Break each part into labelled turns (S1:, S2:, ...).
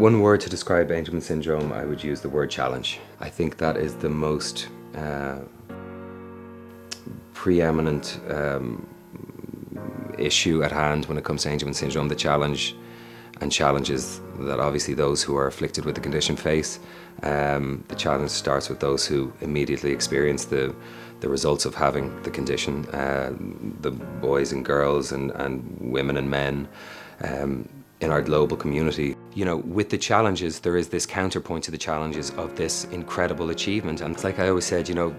S1: one word to describe Angelman syndrome, I would use the word challenge. I think that is the most uh, preeminent um, issue at hand when it comes to Angelman syndrome, the challenge and challenges that obviously those who are afflicted with the condition face. Um, the challenge starts with those who immediately experience the, the results of having the condition, uh, the boys and girls and, and women and men um, in our global community. You know, with the challenges, there is this counterpoint to the challenges of this incredible achievement. And it's like I always said, you know,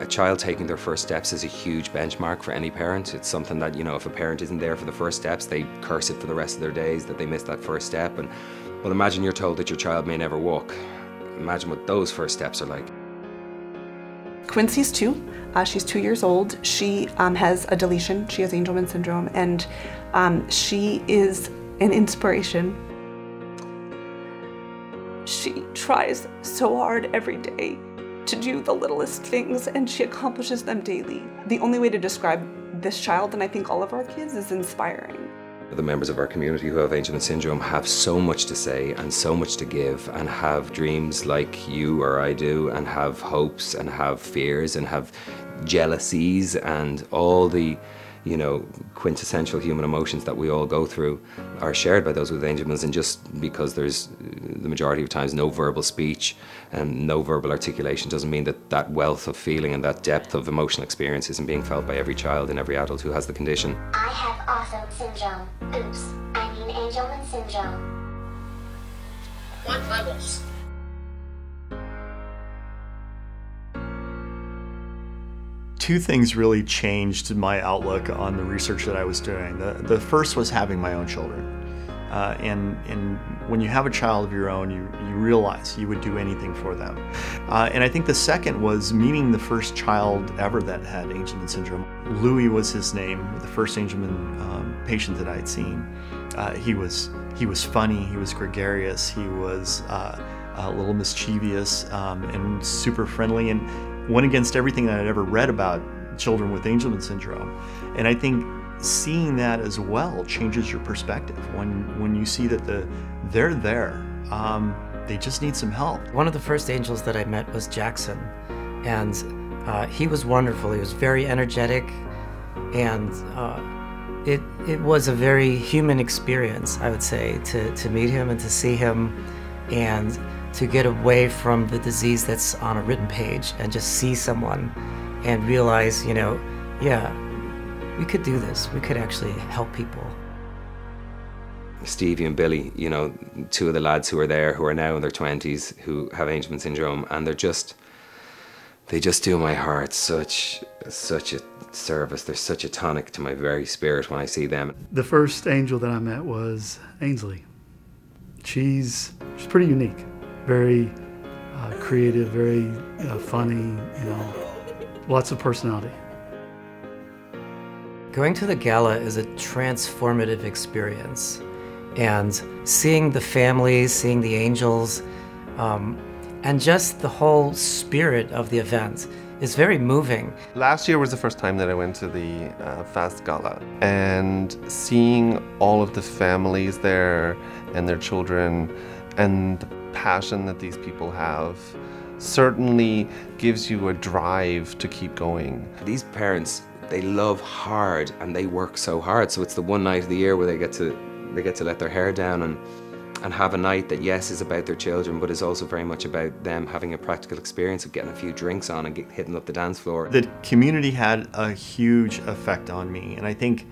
S1: a child taking their first steps is a huge benchmark for any parent. It's something that, you know, if a parent isn't there for the first steps, they curse it for the rest of their days that they missed that first step. And well, imagine you're told that your child may never walk. Imagine what those first steps are like.
S2: Quincy's two. Uh, she's two years old. She um, has a deletion. She has Angelman syndrome, and um, she is an inspiration. She tries so hard every day to do the littlest things and she accomplishes them daily. The only way to describe this child, and I think all of our kids, is inspiring.
S1: The members of our community who have Angelman syndrome have so much to say and so much to give and have dreams like you or I do and have hopes and have fears and have jealousies and all the you know, quintessential human emotions that we all go through are shared by those with Angelman's and just because there's uh, the majority of times no verbal speech and no verbal articulation doesn't mean that that wealth of feeling and that depth of emotional experience isn't being felt by every child and every adult who has the condition.
S3: I have awesome syndrome. Oops, I mean Angelman syndrome.
S4: What levels?
S5: Two things really changed my outlook on the research that I was doing. The, the first was having my own children. Uh, and, and when you have a child of your own, you, you realize you would do anything for them. Uh, and I think the second was meeting the first child ever that had Angelman syndrome. Louis was his name, the first Angelman um, patient that I had seen. Uh, he was he was funny, he was gregarious, he was uh, a little mischievous um, and super friendly. And went against everything that I'd ever read about children with Angelman syndrome. And I think seeing that as well changes your perspective when when you see that the they're there. Um, they just need some help.
S6: One of the first angels that I met was Jackson, and uh, he was wonderful. He was very energetic, and uh, it it was a very human experience, I would say, to to meet him and to see him, and to get away from the disease that's on a written page and just see someone and realize, you know, yeah, we could do this. We could actually help people.
S1: Stevie and Billy, you know, two of the lads who are there who are now in their 20s who have Angelman syndrome and they're just they just do my heart such such a service. They're such a tonic to my very spirit when I see them.
S7: The first angel that I met was Ainsley. She's she's pretty unique very uh, creative, very uh, funny, you know, lots of personality.
S6: Going to the gala is a transformative experience. And seeing the families, seeing the angels, um, and just the whole spirit of the event is very moving.
S8: Last year was the first time that I went to the uh, Fast Gala and seeing all of the families there and their children and the passion that these people have certainly gives you a drive to keep going.
S1: These parents, they love hard and they work so hard. So it's the one night of the year where they get to they get to let their hair down and and have a night that yes is about their children but is also very much about them having a practical experience of getting a few drinks on and get, hitting up the dance floor.
S5: The community had a huge effect on me and I think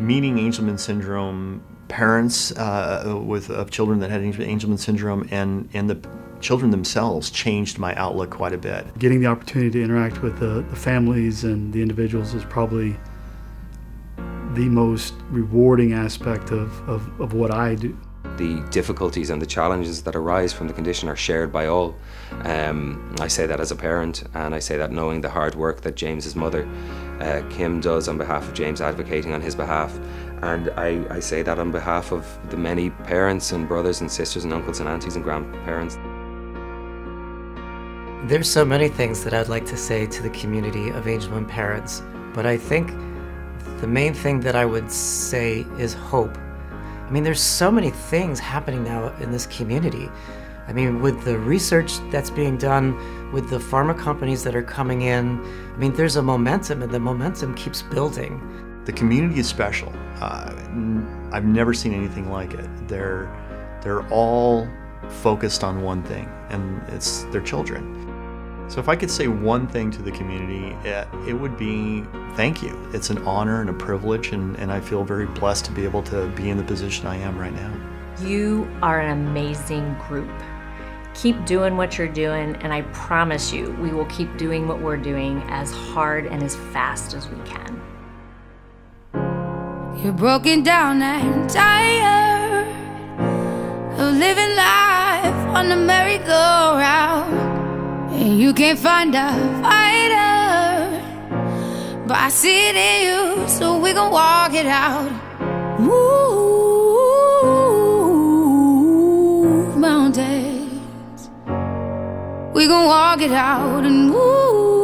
S5: meeting Angelman syndrome parents uh, with of children that had Angelman syndrome and and the children themselves changed my outlook quite a bit.
S7: Getting the opportunity to interact with the, the families and the individuals is probably the most rewarding aspect of, of, of what I do.
S1: The difficulties and the challenges that arise from the condition are shared by all. Um, I say that as a parent, and I say that knowing the hard work that James's mother, uh, Kim, does on behalf of James, advocating on his behalf. And I, I say that on behalf of the many parents and brothers and sisters and uncles and aunties and grandparents.
S6: There's so many things that I'd like to say to the community of Angelman parents, but I think the main thing that I would say is hope. I mean, there's so many things happening now in this community. I mean, with the research that's being done, with the pharma companies that are coming in, I mean, there's a momentum, and the momentum keeps building.
S5: The community is special. Uh, I've never seen anything like it. They're they're all focused on one thing, and it's their children. So if I could say one thing to the community, it, it would be thank you. It's an honor and a privilege, and, and I feel very blessed to be able to be in the position I am right now.
S9: You are an amazing group. Keep doing what you're doing, and I promise you, we will keep doing what we're doing as hard and as fast as we can.
S10: You're broken down and tired of living life on the merry-go-round. You can't find a fighter, but I see it in you, so we gon' walk it out. Move mountains, we gon' walk it out and move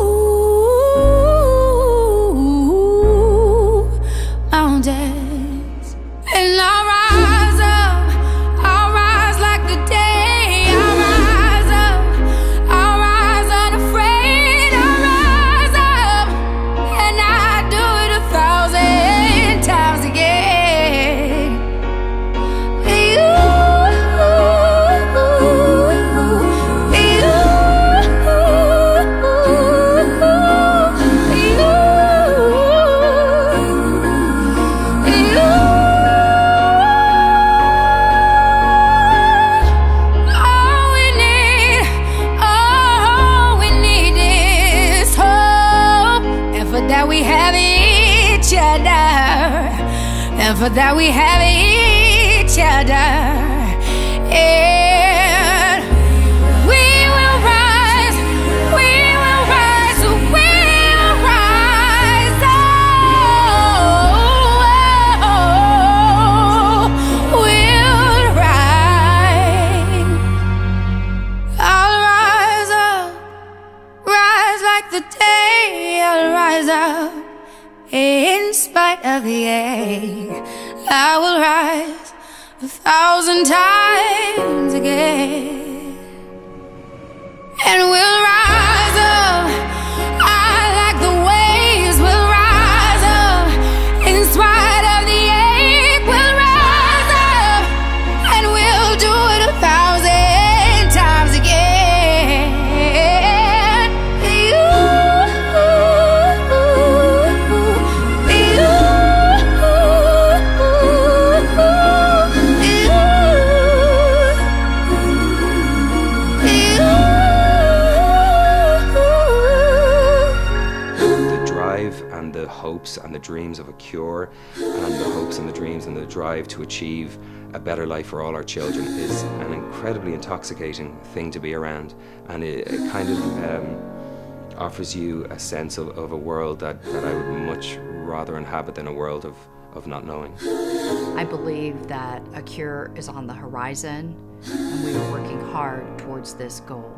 S10: rise we will rise, we will rise we will rise oh, up, we will rise. Up, rise. Up, rise like the day, rise up in spite of the ache. I will rise a thousand times again, and we'll rise
S1: and the hopes and the dreams and the drive to achieve a better life for all our children is an incredibly intoxicating thing to be around and it, it kind of um, offers you a sense of, of a world that, that I would much rather inhabit than a world of, of not knowing.
S11: I believe that a cure is on the horizon, and we are working hard towards this goal.